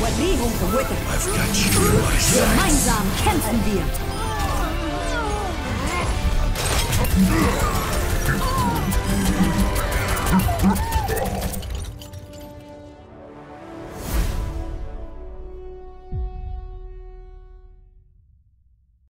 Überlegung wicked. I've got you in my sights. Gemeinsam kämpfen wir. No.